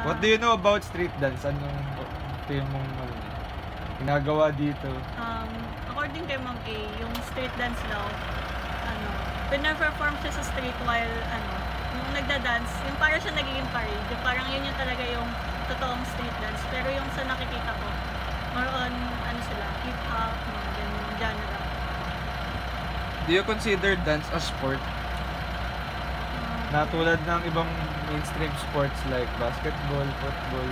What do you know about street dance? Anong ito yung mong ano, ginagawa dito? Um, according kay Ma'am A, yung street dance daw, ano, pina-perform siya sa street while, ano, yung nagda-dance, yung para siya nagiging parade, yung parang yun yung talaga yung totoong street dance. Pero yung sa nakikita ko, more on, ano sila, hip-hop, mga ganyan, genre. Do you consider dance a sport? Na tulad ng ibang mainstream sports like basketball, football.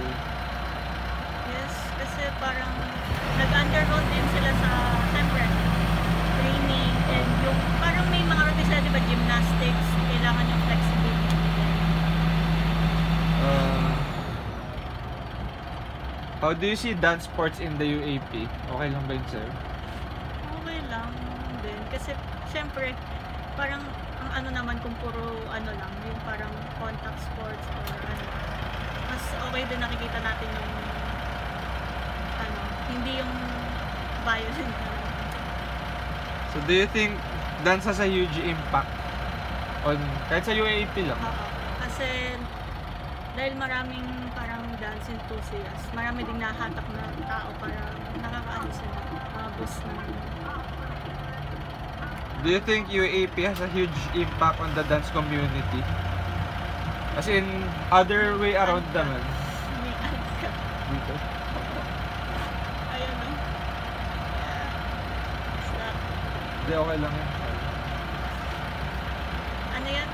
Yes, kasi parang nag-undergo din sila sa, siyempre, training and yung parang may mga routine sila, di ba, gymnastics, kailangan yung flexibility. Uh, how do you see dance sports in the UAP? Okay lang ba yun, sir? Okay lang din. Kasi, syempre, parang, ang ano naman kung puro, ano lang, yung parang contact sports or ano, mas okay din nakikita natin yung, ano, hindi yung violent na. So do you think dance has a huge impact on kahit sa UAP lang? Oo. Kasi, dahil maraming parang dance enthusiasts, marami ding nahatak na tao para Do you think UAP has a huge impact on the dance community? As in, other way around naman. may ka. Dito. Ayun o. Yeah. Slap. Hindi, okay lang yun. Ano yan?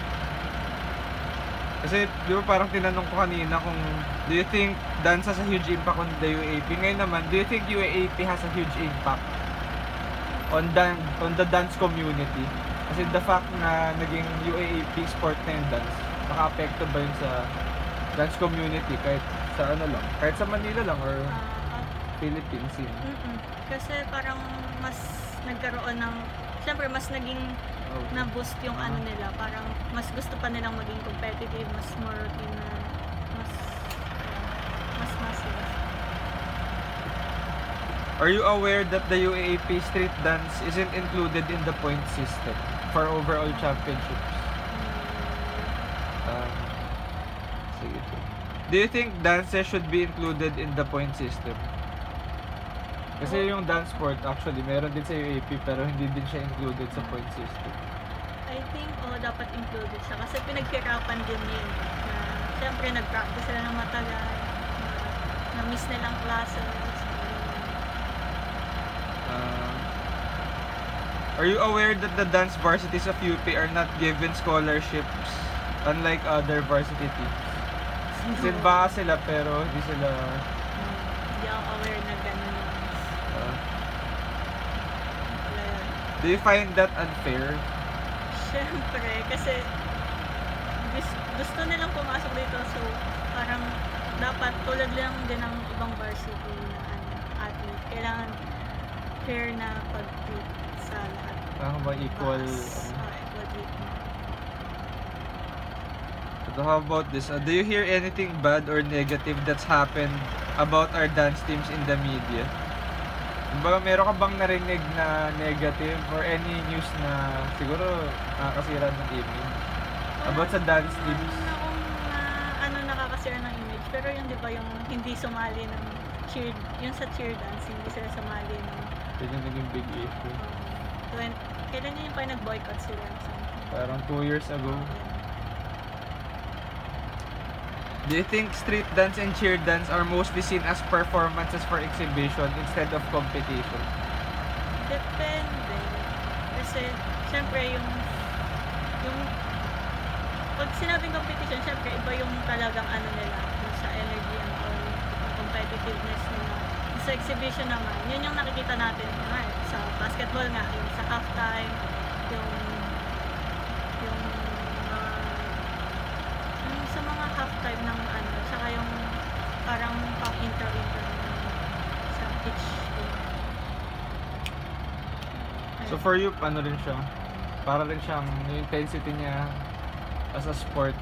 Kasi, di ba parang tinanong ko kanina kung do you think dance has a huge impact on the UAP? Ngayon naman, do you think UAP has a huge impact on dan on the dance community? Kasi the fact na naging UAP sport na yung dance, naka-apekto ba yun sa dance community kahit sa ano lang, kahit sa Manila lang or Ah, ah, Philippines scene? mm-mm. Kasi parang mas nagkaroon ng Siyempre, mas naging na-boost yung ano nila. Parang mas gusto pa nilang maging competitive, mas more routine na, mas, uh, mas massive. Are you aware that the UAP street dance isn't included in the point system for overall championships? Um, sige po. Do you think dances should be included in the point system? Kasi yung dance sport, actually, meron din sa UAP pero hindi din siya included sa point system. I think, oh, dapat included siya. Kasi pinaghirapan din yun. Na, siyempre, nag-practice sila ng matagal. Na, na-miss nilang classes. Uh, are you aware that the dance varsities of UP are not given scholarships unlike other varsity teams? Kasi baka sila pero hindi sila Hmm, Hindi ako aware na gano'n yun. uh. Do you find that unfair? Siyempre, kasi gusto nilang pumasok dito so parang dapat tulad lang din ng ibang varsity na ano, athlete. Kailangan fair na pag-treat sa lahat. Parang ba equal? Mas, ano? ah, equal treatment. So how about this? Uh, do you hear anything bad or negative that's happened about our dance teams in the media? Kumbaga, meron ka bang narinig na negative or any news na siguro nakakasira ng image? About sa dance teams? naman akong na, ano, nakakasira ng image. Pero yun, di ba, yung hindi sumali ng cheer, yung sa cheer dance, hindi sila sumali ng Yun yung naging big issue. 20, kailan yun yung pa nag-boycott sila? Something. Parang two years ago. Do you think street dance and cheer dance are mostly seen as performances for exhibition instead of competition? Depende. Kasi, syempre, yung, yung, pag sinabing competition, syempre, iba yung talagang ano nila, yung sa energy and all, yung competitiveness nila. Sa exhibition naman, yun yung nakikita natin, kunwari, sa basketball nga, yung sa halftime, yung, yung, mga, yung sa mga halftime ng ano, saka yung parang pang inter-inter sa pitch game. So for you, ano rin siya? Para rin siyang yung intensity niya as a sport